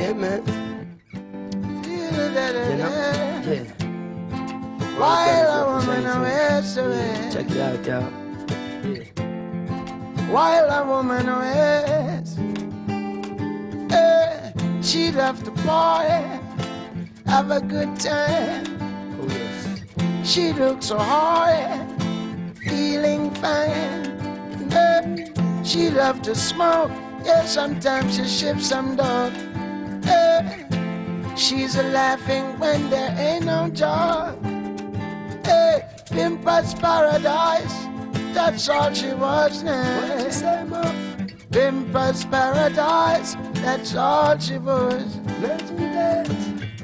Yeah, man. You know? Yeah. While a woman away. Check it out, y'all. Yeah. While a woman waits, eh, she left the party, have a good time. Oh, yes. She looks so hard, feeling fine. Eh, she love to smoke, yeah, sometimes she ships some dog. She's a laughing when there ain't no job. Hey, Pimpa's Paradise, that's all she was now. Say. Pimpa's Paradise, that's all she was. Legendary.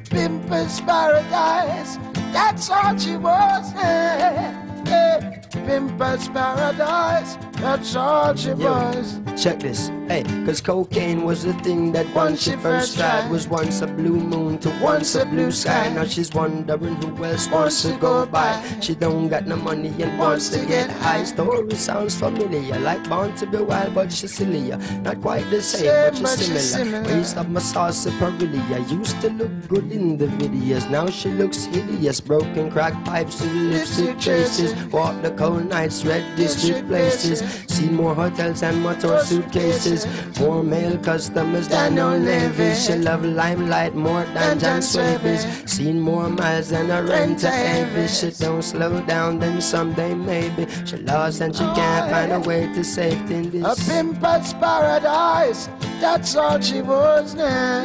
Pimpa's Paradise, that's all she was. Hey, hey, Pimpa's Paradise, that's all she Yo, was. check this. Hey, cause cocaine was the thing that once she first tried was once a blue moon to once a blue sky. Now she's wondering who else wants to go by. She don't got no money and wants to get high. Story sounds familiar, like born to be wild, but she's sillier. Not quite the same, but she's similar. similar. Raised up my Perilia. Used to look good in the videos, now she looks hideous. Broken crack pipes to lipstick traces. Walk the cold nights, red district places. See more hotels and motor suitcases. More male customers than navies. She love limelight more than John Swabies. Seen more miles than a renter Avis. She don't slow down, then someday maybe. She lost and she oh, can't find a way to safety in this. A. Pimpa's Paradise, that's all she was now.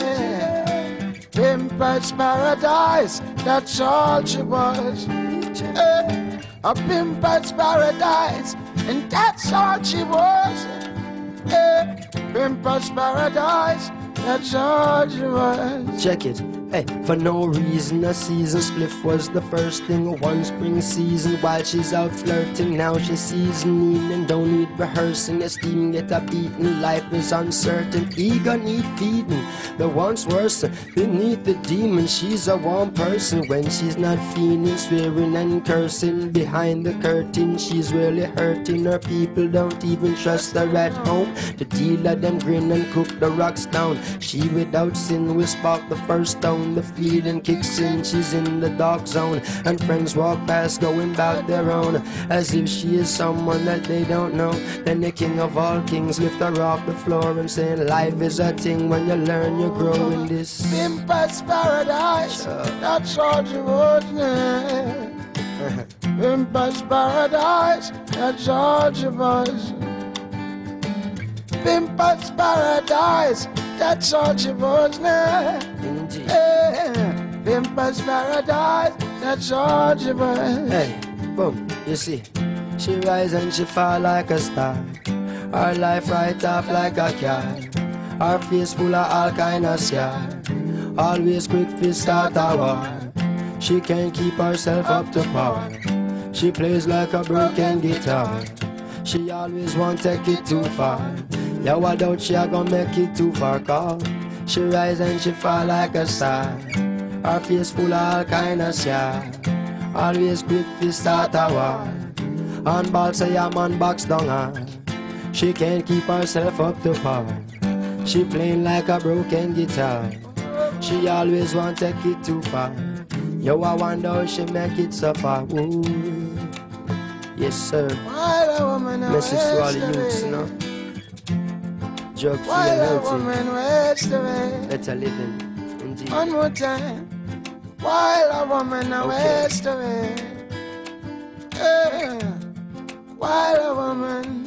Pimpa's Paradise, that's all she was. A Pimpa's Paradise, and that's all she was. Pimpa's Paradise, all she was. Check it. Hey, for no reason, a season spliff was the first thing. One spring season while she's out flirting. Now she's seasoning and don't need rehearsing. Esteem get up beating. Life is uncertain. Ego need feeding. The one's worse beneath the demon. She's a warm person when she's not feeling, swearing and cursing. Behind the curtain, she's really hurting. Her people don't even trust her at home. The dealer them grin and cook the rocks down. She without sin will spark the first stone. The feeling kicks in, she's in the dark zone. And friends walk past going about their own. As if she is someone that they don't know. Then the king of all kings lift her off the floor and saying life is a thing when you learn you grow in this. Pimpa's Paradise, that's all was now. Pimpa's Paradise, that's all she was. Pimpa's Paradise, that's all she wants now. Indeed. Yeah. Pimpa's Paradise, that's all she wants. Hey, boom, you see, she rise and she fall like a star. Her life right off like a car. Her face full of all kind of scar. Always quick to start a war. She can't keep herself up to par. She plays like a broken guitar. She always want take it too far. Yo, I doubt she a gonna make it too far. Cause she rise and she fall like a star. Her face full of all kind of scar. Always quick to start a war. On ball say a man box down her. She can't keep herself up to par. She playing like a broken guitar. She always want take it too far. Yo, I wonder how she make it so far. Ooh. Yes, sir. While a woman Message to all the youths, you know. Drug free While and a healthy. woman waits. Better living, indeed. One more time. While a woman Okay. waits away. Yeah. While a woman